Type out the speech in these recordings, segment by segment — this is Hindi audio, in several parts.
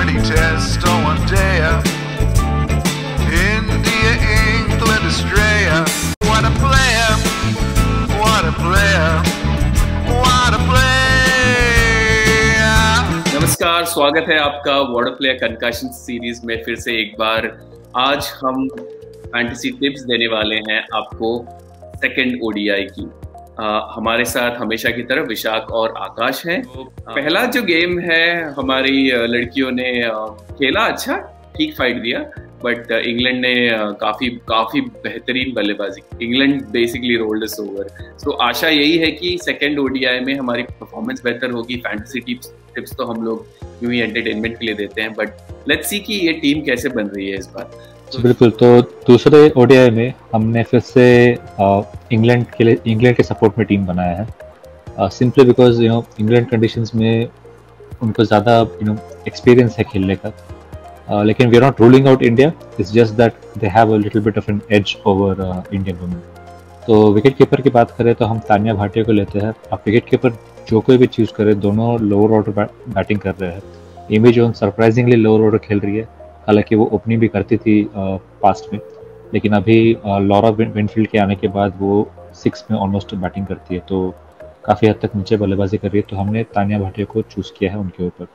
morning test on one day India, England, Australia What a player, what a player नमस्कार स्वागत है आपका वर्ड प्लेयर कंकाशन सीरीज़ में फिर से एक बार आज हम फैंटेसी टिप्स देने वाले हैं आपको सेकंड ओडीआई की हमारे साथ हमेशा की तरह विशाख और आकाश हैं। पहला जो गेम है, हमारी लड़कियों ने खेला अच्छा ठीक फाइट दिया, बट इंग्लैंड ने काफ़ी काफ़ी बेहतरीन बल्लेबाजी England basically rolled over so आशा यही है कि सेकेंड ओडीआई में हमारी परफॉर्मेंस बेहतर होगी। फैंटेसी टिप्स टिप्स तो हम लोग यूँ ही एंटरटेनमेंट के लिए देते हैं बट लेट्स सी कि ये टीम कैसे बन रही है इस बार। जी बिल्कुल तो दूसरे ओडीआई में हमने फिर से इंग्लैंड के लिए इंग्लैंड के सपोर्ट में टीम बनाया है। Simply because you know England conditions में उनको ज़्यादा यू नो एक्सपीरियंस है खेलने का। अ, लेकिन we are not ruling out India it's just that they have a little bit of an edge over Indian women तो विकेट कीपर की बात करें तो हम तानिया भाटिया को लेते हैं। अब विकेट कीपर जो कोई भी चूज़ करे दोनों लोअर ऑर्डर बैटिंग कर रहे हैं। Amy Jones surprisingly lower order खेल रही है। हालाँकि वो ओपनिंग भी करती थी पास्ट में, लेकिन अभी लॉरा विनफील्ड के आने के बाद वो सिक्स में ऑलमोस्ट बैटिंग करती है तो काफ़ी हद तक नीचे बल्लेबाजी कर रही है तो हमने तानिया भाटिया को चूज़ किया है उनके ऊपर।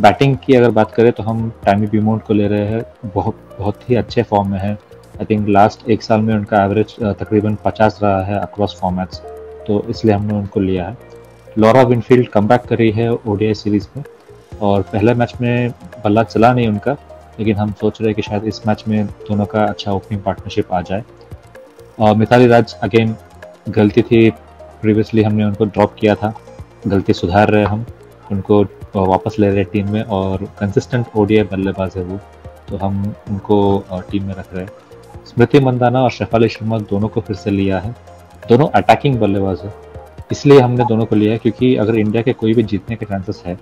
बैटिंग की अगर बात करें तो हम टाइमी बीमोट को ले रहे हैं, बहुत बहुत ही अच्छे फॉर्म में है। आई थिंक लास्ट एक साल में उनका एवरेज तकरीबन पचास रहा है अक्रॉस फॉर्मेट्स तो इसलिए हमने उनको लिया है। लॉरा विनफील्ड कम कर रही है ओडीआई सीरीज़ में, और पहले मैच में बल्ला चला नहीं उनका लेकिन हम सोच रहे हैं कि शायद इस मैच में दोनों का अच्छा ओपनिंग पार्टनरशिप आ जाए। और मिताली राज अगेन गलती थी। प्रीवियसली हमने उनको ड्रॉप किया था। गलती सुधार रहे हम। उनको वापस ले रहे टीम में और कंसिस्टेंट ओडीआई बल्लेबाज है वो। तो हम उनको टीम में रख रहे हैं। स्मृति मंदाना और शेफाली शर्मा दोनों को फिर से लिया है। दोनों अटैकिंग बल्लेबाज है। इसलिए हमने दोनों को लिया है क्योंकि अगर इंडिया के कोई भी जीतने के चांसेस है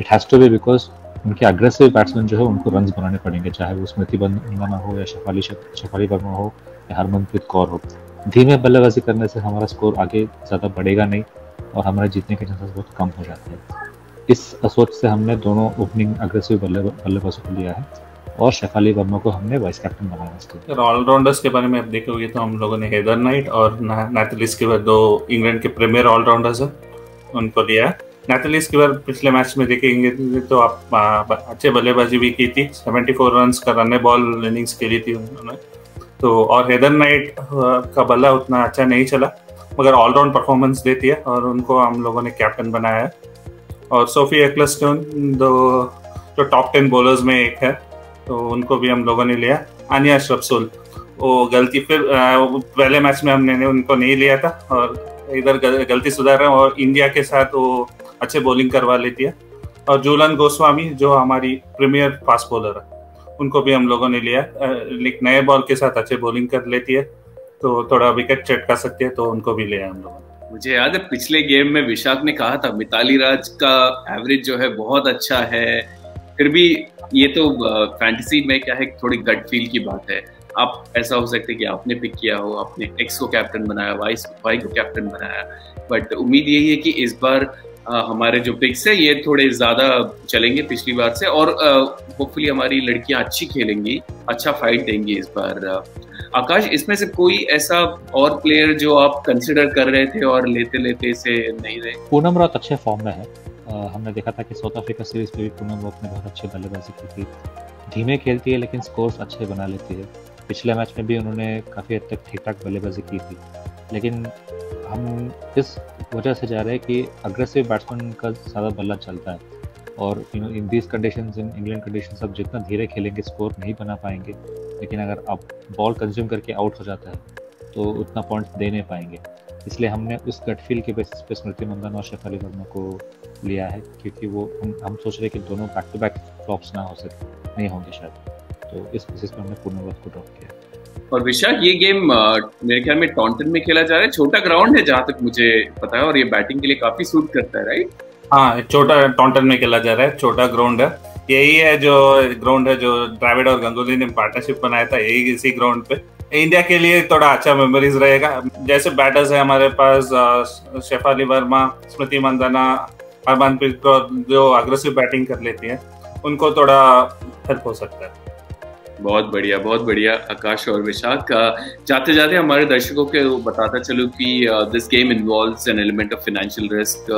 it has to be because उनके अग्रेसिव बैट्समैन जो है, उनको रन बनाने पड़ेंगे, चाहे वो स्मृति मंदाना हो या शफाली शफाली वर्मा हो या हरमनप्रीत कौर हो। धीमे बल्लेबाजी करने से हमारा स्कोर आगे ज़्यादा बढ़ेगा नहीं और हमारे जीतने के चांसेस बहुत कम हो जाते हैं। इस सोच से हमने दोनों ओपनिंग अग्रेसिव बल्ले बल्लेबाजों को लिया है और शेफाली वर्मा को हमने वाइस कैप्टन बनाया इसके ऑलराउंडर्स के बारे में आप देखोगे तो हम लोगों ने हेदर नाइट और नैथलिस के बाद दो इंग्लैंड के प्रीमियर ऑलराउंडर्स हैं, उनको लिया है। नैथलिस के बाद पिछले मैच में देखेंगे तो आप अच्छे बल्लेबाजी भी की थी। 74 रन का रन बॉल इनिंग्स खेली थी उन्होंने। तो और हेदर नाइट का बल्ला उतना अच्छा नहीं चला, मगर ऑलराउंड परफॉर्मेंस देती है और उनको हम लोगों ने कैप्टन बनाया है। और सोफी एक्लस्टोन दो, जो टॉप टेन बॉलर्स में एक है तो उनको भी हम लोगों ने लिया। आनिया श्रपसुल वो गलती फिर पहले मैच में हमने उनको नहीं लिया था और इधर गलती सुधार रहे हैं और इंडिया के साथ वो अच्छे बॉलिंग करवा लेती है। और जूलन गोस्वामी, जो हमारी प्रीमियर फास्ट बॉलर है, उनको भी हम लोगों ने लिया लेकिन नए बॉल के साथ अच्छे बॉलिंग कर लेती है। तो थोड़ा विकेट चटका सकती है तो उनको भी लिया हम लोगों ने। मुझे याद है, पिछले गेम में विशाख ने कहा था मिताली राज का एवरेज जो है बहुत अच्छा है। फिर भी ये तो फैंटेसी में क्या है, थोड़ी गट फील की बात है। आप, ऐसा हो सकता कि आपने पिक किया हो, आपने एक्स को कैप्टन बनाया वाइस वाई को कैप्टन बनाया। बट उम्मीद यही है कि इस बार हमारे जो पिक्स है, ये थोड़े ज़्यादा चलेंगे पिछली बार से और होपफुली हमारी लड़कियाँ अच्छी खेलेंगी अच्छा फाइट देंगी इस बार। आकाश, इसमें से कोई ऐसा और प्लेयर जो आप कंसिडर कर रहे थे और लेते लेते इसे नहीं रहे? पूनम राउत अच्छे फॉर्म में है। हमने देखा था कि साउथ अफ्रीका सीरीज़ में भी पूनम राउत ने बहुत अच्छी बल्लेबाजी की थी। धीमे खेलती है, लेकिन स्कोर्स अच्छे बना लेती है। पिछले मैच में भी उन्होंने काफ़ी हद तक ठीक ठाक बल्लेबाजी की थी। लेकिन हम इस वजह से जा रहे हैं कि अग्रेसिव बैट्समैन का ज़्यादा बल्ला चलता है। और you know in these condition in England condition अब जितना धीरे खेलेंगे स्कोर नहीं बना पाएँगे। लेकिन अगर आप बॉल कंज्यूम करके आउट हो जाता है तो उतना पॉइंट्स दे नहीं पाएँगे। इसलिए हमने उस गटफील के बेसिस पे स्मृति मंदन और शेफ अली वर्मा को लिया है, क्योंकि वो हम हम सोच रहे कि दोनों बैक टू बैक फ्लॉप्स ना हो सके, नहीं होंगे शायद। तो इस बेसिस पर हमने पूर्णवत को ड्रॉप किया और विशाख ये गेम मेरे ख्याल में टॉन्टन में खेला जा रहा है। छोटा ग्राउंड है जहाँ तक मुझे पता है और ये बैटिंग के लिए काफ़ी सूट करता है राइट हाँ छोटा टॉन्टन में खेला जा रहा है, छोटा ग्राउंड है। यही है जो ग्राउंड है जो द्रविड़ और गंगुली ने पार्टनरशिप बनाया था, यही इसी ग्राउंड पे। इंडिया के लिए थोड़ा अच्छा मेमोरीज रहेगा। जैसे बैटर्स है हमारे पास शेफाली वर्मा, स्मृति मंदाना, हरमनप्रीत कौर, जो अग्रेसिव बैटिंग कर लेती है, उनको थोड़ा हेल्प हो सकता है। बहुत बढ़िया बहुत बढ़िया आकाश और विशाख जाते जाते हमारे दर्शकों के बताता चलूँ कि this game involves an element of financial risk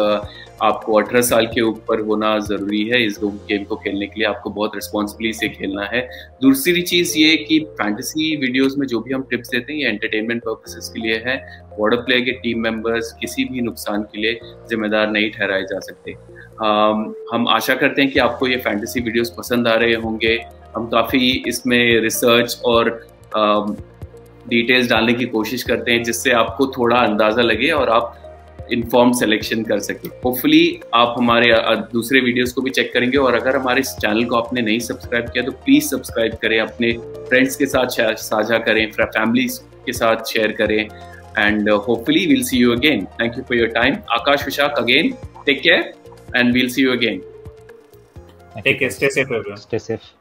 आपको 18 साल के ऊपर होना ज़रूरी है। इस गेम को खेलने के लिए आपको बहुत रिस्पॉन्सिबली से खेलना है। दूसरी चीज़ ये कि फैंटेसी वीडियोस में जो भी हम टिप्स देते हैं, ये एंटरटेनमेंट पर्पसेस के लिए है। वाटर प्ले के टीम मेंबर्स किसी भी नुकसान के लिए जिम्मेदार नहीं ठहराए जा सकते। हम आशा करते हैं कि आपको ये फैंटेसी वीडियोस पसंद आ रहे होंगे। हम काफ़ी इसमें रिसर्च और डिटेल्स um, डालने की कोशिश करते हैं जिससे आपको थोड़ा अंदाज़ा लगे और आप इन्फॉर्म सिलेक्शन कर सके होपफुली आप हमारे दूसरे वीडियोस को भी चेक करेंगे और अगर हमारे इस चैनल को आपने नहीं सब्सक्राइब किया तो प्लीज़ सब्सक्राइब करें अपने फ्रेंड्स के साथ साझा करें फैमिली के साथ शेयर करें and hopefully will see you again thank you for your time Akash Vishakh again take care and will see you again care. Stay safe, everyone. Stay safe.